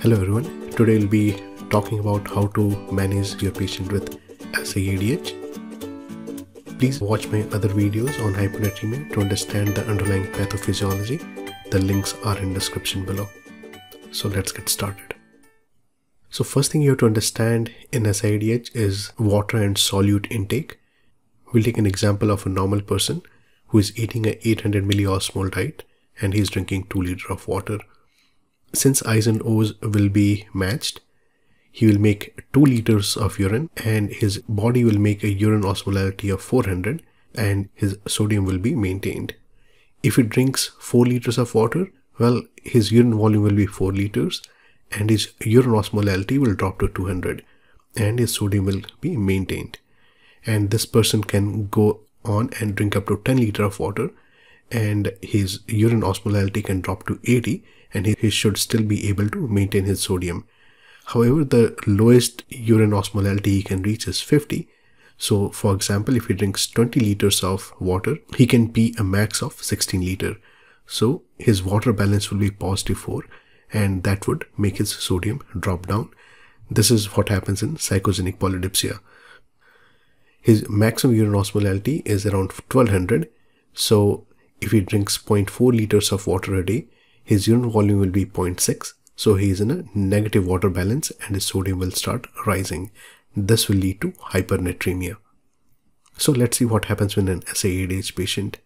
Hello everyone. Today we'll be talking about how to manage your patient with SIADH. Please watch my other videos on hyponatremia to understand the underlying pathophysiology. The links are in description below. So let's get started. So first thing you have to understand in SIADH is water and solute intake. We'll take an example of a normal person who is eating a 800 milliosmol diet and he's drinking 2 liter of water. Since I's and O's will be matched, he will make 2 liters of urine and his body will make a urine osmolality of 400 and his sodium will be maintained. If he drinks 4 liters of water, well, his urine volume will be 4 liters and his urine osmolality will drop to 200 and his sodium will be maintained. And this person can go on and drink up to 10 liter of water and his urine osmolality can drop to 80 and he, should still be able to maintain his sodium. However, the lowest urine osmolality he can reach is 50. So, for example, if he drinks 20 liters of water, he can pee a max of 16 liter. So, his water balance will be positive 4 and that would make his sodium drop down. This is what happens in psychogenic polydipsia. His maximum urine osmolality is around 1200. So, if he drinks 0.4 liters of water a day, his urine volume will be 0.6 so he is in a negative water balance and his sodium will start rising. This will lead to hypernatremia. So let's see what happens when an SIADH patient.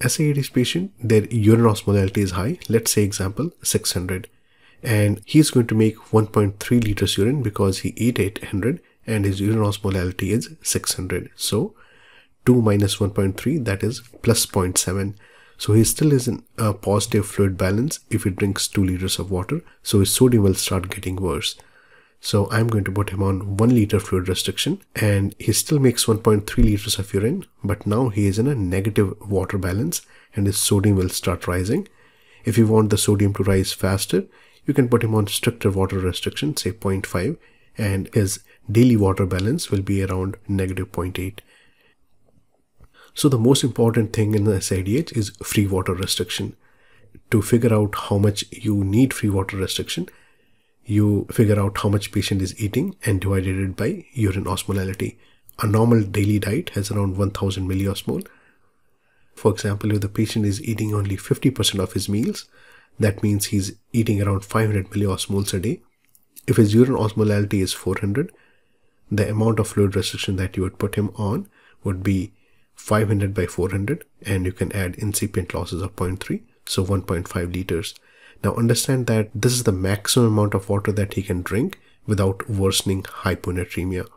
SIADH patient, their urine osmolality is high, let's say example 600 and he's going to make 1.3 liters urine because he ate 800 and his urine osmolality is 600. So 2 minus 1.3 that is plus 0.7 so he still is in a positive fluid balance if he drinks 2 liters of water. So his sodium will start getting worse. So I'm going to put him on 1 liter fluid restriction and he still makes 1.3 liters of urine but now he is in a negative water balance and his sodium will start rising. If you want the sodium to rise faster, you can put him on stricter water restriction, say 0.5 and his daily water balance will be around negative 0.8. So the most important thing in the SIADH is free water restriction. To figure out how much you need free water restriction, you figure out how much patient is eating and divided it by urine osmolality. A normal daily diet has around 1000 milliosmol. For example, if the patient is eating only 50% of his meals, that means he's eating around 500 milliosmoles a day. If his urine osmolality is 400, the amount of fluid restriction that you would put him on would be 500 by 400 and you can add insensible losses of 0.3 so 1.5 liters. Now understand that this is the maximum amount of water that he can drink without worsening hyponatremia.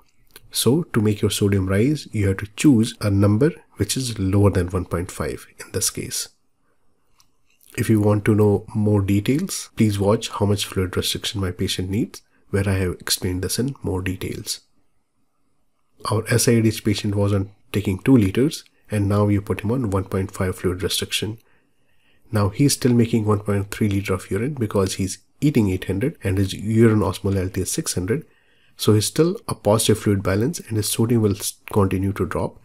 So to make your sodium rise you have to choose a number which is lower than 1.5 in this case. If you want to know more details please watch how much fluid restriction my patient needs where I have explained this in more details. Our SIADH patient was on taking 2 liters and now you put him on 1.5 fluid restriction. Now he's still making 1.3 liter of urine because he's eating 800 and his urine osmolality is 600. So he's still a positive fluid balance and his sodium will continue to drop.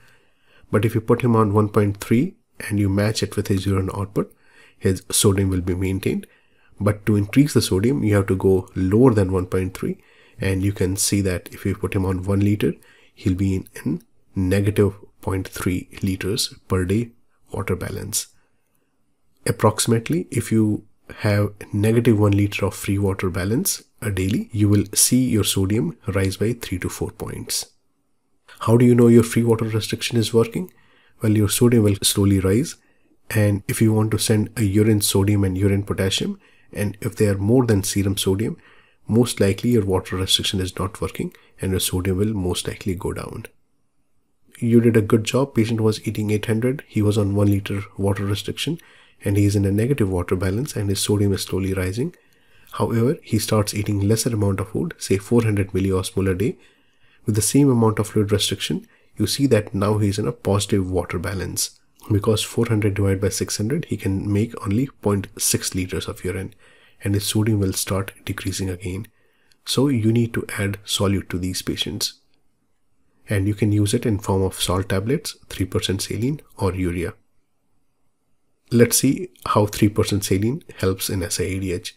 But if you put him on 1.3 and you match it with his urine output, his sodium will be maintained. But to increase the sodium, you have to go lower than 1.3 and you can see that if you put him on 1 liter, he'll be in, in negative 0.3 liters per day water balance. Approximately, if you have negative 1 liter of free water balance a daily, you will see your sodium rise by 3 to 4 points. How do you know your free water restriction is working? Well, your sodium will slowly rise and if you want to send a urine sodium and urine potassium and if they are more than serum sodium, most likely your water restriction is not working and your sodium will most likely go down you did a good job. Patient was eating 800. He was on 1 liter water restriction and he is in a negative water balance and his sodium is slowly rising. However, he starts eating lesser amount of food, say 400 milliosmol a day. With the same amount of fluid restriction, you see that now he is in a positive water balance. Because 400 divided by 600, he can make only 0.6 liters of urine and his sodium will start decreasing again. So you need to add solute to these patients and you can use it in form of salt tablets, 3% saline or urea. Let's see how 3% saline helps in SIADH.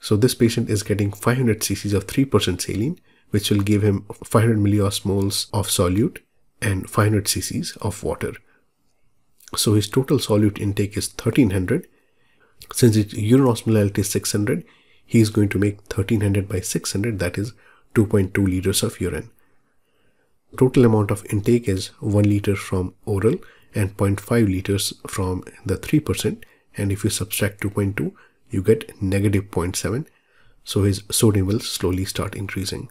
So this patient is getting 500 cc's of 3% saline, which will give him 500 milliosmoles of solute and 500 cc's of water. So his total solute intake is 1300. Since his urine osmolality is 600, he is going to make 1300 by 600, that is 2.2 liters of urine. Total amount of intake is 1 liter from oral and 0.5 liters from the 3% and if you subtract 2.2 you get negative 0.7 so his sodium will slowly start increasing.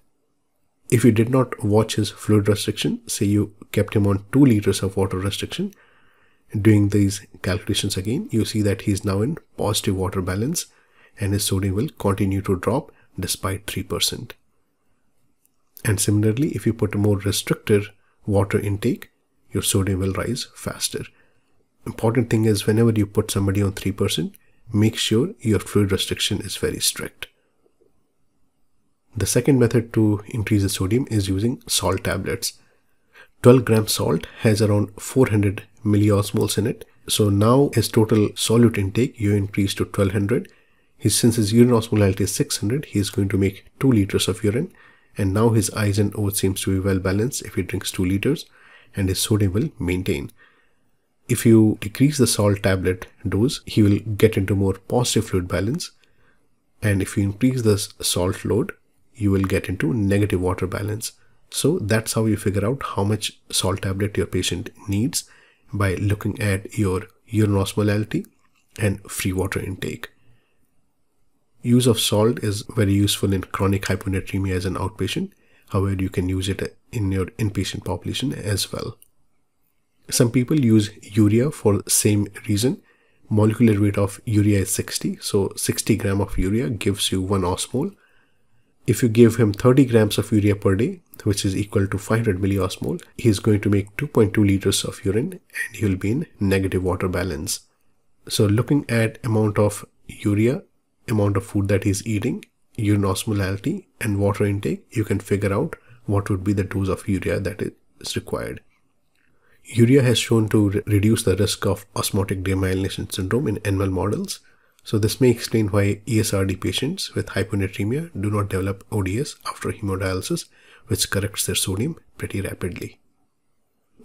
If you did not watch his fluid restriction, say you kept him on 2 liters of water restriction, doing these calculations again, you see that he is now in positive water balance and his sodium will continue to drop despite 3%. And similarly, if you put a more restricted water intake, your sodium will rise faster. Important thing is whenever you put somebody on 3%, make sure your fluid restriction is very strict. The second method to increase the sodium is using salt tablets. 12 gram salt has around 400 milliosmoles in it. So now his total solute intake you increase to 1200. His, since his urine osmolality is 600, he is going to make 2 liters of urine. And now his I's and O's seems to be well balanced if he drinks 2 liters and his sodium will maintain. If you decrease the salt tablet dose, he will get into more positive fluid balance. And if you increase the salt load, you will get into negative water balance. So that's how you figure out how much salt tablet your patient needs by looking at your urine osmolality and free water intake. Use of salt is very useful in chronic hyponatremia as an outpatient. However, you can use it in your inpatient population as well. Some people use urea for the same reason. Molecular weight of urea is 60. So 60 gram of urea gives you 1 osmole. If you give him 30 grams of urea per day, which is equal to 500 milliosmole, he is going to make 2.2 liters of urine and he will be in negative water balance. So looking at amount of urea, amount of food that he's eating, urine osmolality and water intake, you can figure out what would be the dose of urea that is required. Urea has shown to re reduce the risk of osmotic demyelination syndrome in animal models. So this may explain why ESRD patients with hyponatremia do not develop ODS after hemodialysis, which corrects their sodium pretty rapidly.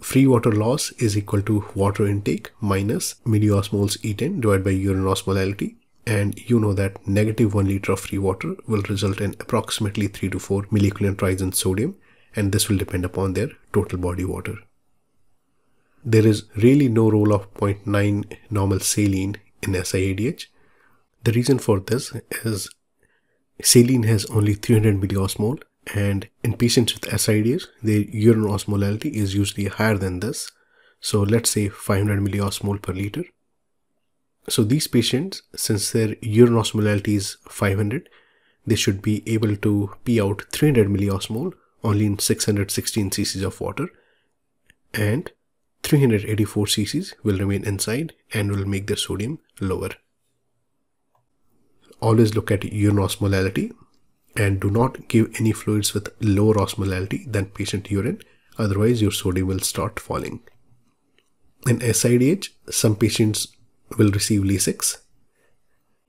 Free water loss is equal to water intake minus milliosmoles eaten divided by urine osmolality. And you know that negative 1 liter of free water will result in approximately 3 to 4 milliequivalent rise in sodium and this will depend upon their total body water there is really no role of 0.9 normal saline in SIADH. The reason for this is saline has only 300 milliosmole and in patients with SIADH, their urine osmolality is usually higher than this. So let's say 500 milliosmole per liter. So these patients, since their urine osmolality is 500, they should be able to pee out 300 milliosmol only in 616 cc's of water and 384 cc's will remain inside and will make their sodium lower. Always look at urine osmolality and do not give any fluids with lower osmolality than patient urine otherwise your sodium will start falling. In SIADH, some patients will receive Lasix.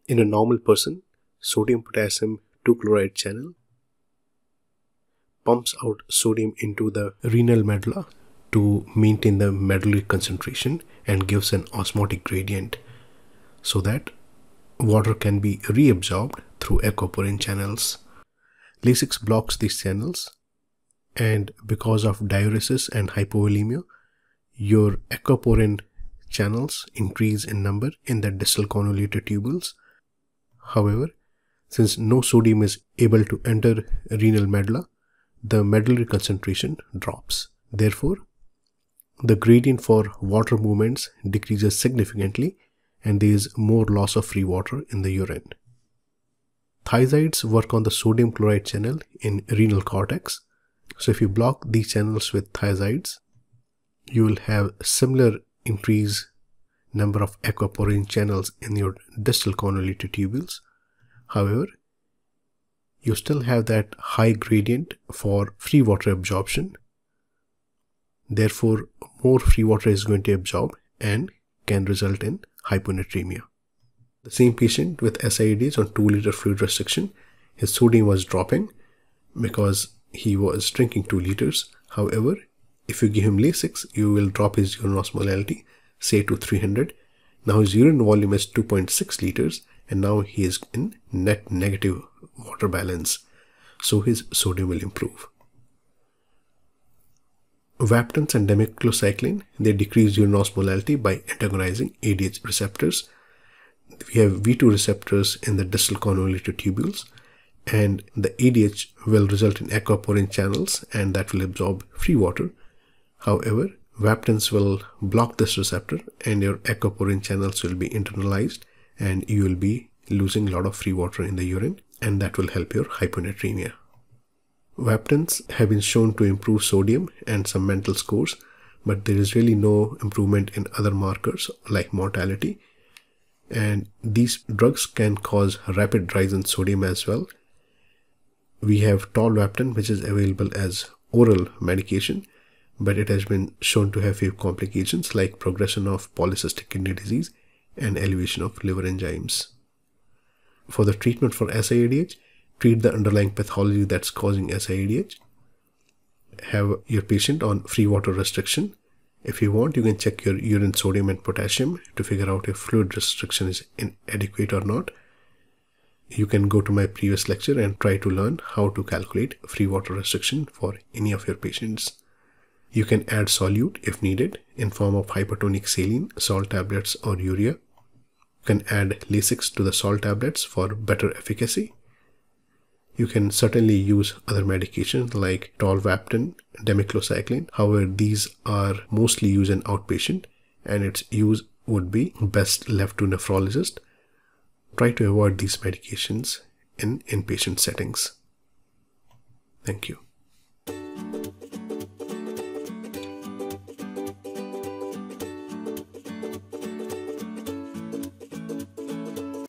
In a normal person, sodium potassium 2 chloride channel pumps out sodium into the renal medulla to maintain the medullary concentration and gives an osmotic gradient so that water can be reabsorbed through aquaporin channels. Lasix blocks these channels and because of diuresis and hypovolemia, your aquaporin channels increase in number in the distal convoluted tubules. However, since no sodium is able to enter renal medulla, the medullary concentration drops. Therefore, the gradient for water movements decreases significantly and there is more loss of free water in the urine. Thiazides work on the sodium chloride channel in renal cortex. So if you block these channels with thiazides, you will have similar increase number of aquaporin channels in your distal convoluted tubules. However, you still have that high gradient for free water absorption Therefore, more free water is going to absorb and can result in hyponatremia. The same patient with SIADH on 2 liter fluid restriction, his sodium was dropping because he was drinking 2 liters. However, if you give him Lasix, you will drop his urine osmolality, say to 300. Now his urine volume is 2.6 liters and now he is in net negative water balance. So his sodium will improve. Vaptans and demeclocycline, they decrease urine osmolality by antagonizing ADH receptors. We have V2 receptors in the distal convoluted tubules and the ADH will result in aquaporin channels and that will absorb free water. However, Vaptans will block this receptor and your aquaporin channels will be internalized and you will be losing a lot of free water in the urine and that will help your hyponatremia. Vaptans have been shown to improve sodium and some mental scores but there is really no improvement in other markers like mortality. And these drugs can cause rapid rise in sodium as well. We have tolvaptan which is available as oral medication but it has been shown to have few complications like progression of polycystic kidney disease and elevation of liver enzymes. For the treatment for SIADH, treat the underlying pathology that's causing SIADH. Have your patient on free water restriction. If you want, you can check your urine sodium and potassium to figure out if fluid restriction is inadequate or not you can go to my previous lecture and try to learn how to calculate free water restriction for any of your patients. You can add solute if needed in form of hypertonic saline, salt tablets or urea. You can add Lasix to the salt tablets for better efficacy. You can certainly use other medications like tolvaptan, demeclocycline. However, these are mostly used in outpatient and its use would be best left to nephrologist Try to avoid these medications in inpatient settings. Thank you.